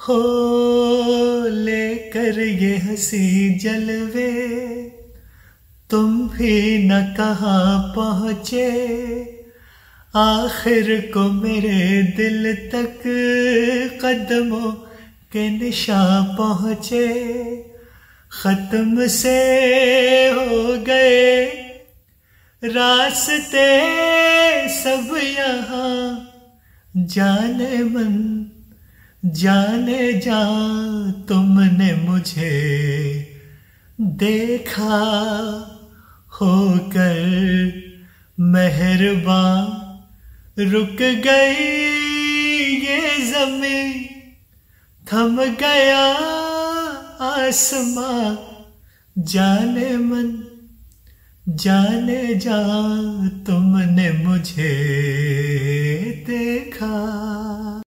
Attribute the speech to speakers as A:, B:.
A: हो लेकर ये हँसी जलवे, तुम भी न कहा पहुँचे। आखिर को मेरे दिल तक कदमों के निशा पहुँचे। खत्म से हो गए रास्ते सब यहाँ, जाने मन जाने जा तुमने मुझे देखा होकर मेहरबान रुक गई ये ज़मीन, थम गया आसमां। जाने मन, जाने जा तुमने मुझे देखा।